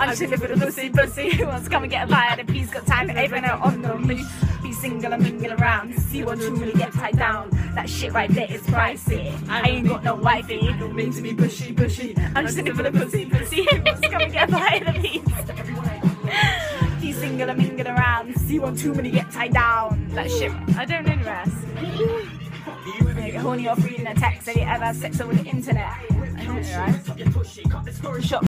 I'm just living for the pussy, pussy. Who wants to come and get a bite? And please got time for everyone out on the move. Be single and mingle around. See one too many get tied down. That shit right there is pricey. I ain't got no wifey. Don't mean to be pushy, pushy. I'm just living for the pussy, pussy. Who wants to come and get a bite? And please. Be single and mingle around. See one too many get tied down. That shit. I don't know the rest. Like, horny off reading a text. Have you ever had sex over the internet? I don't know, right?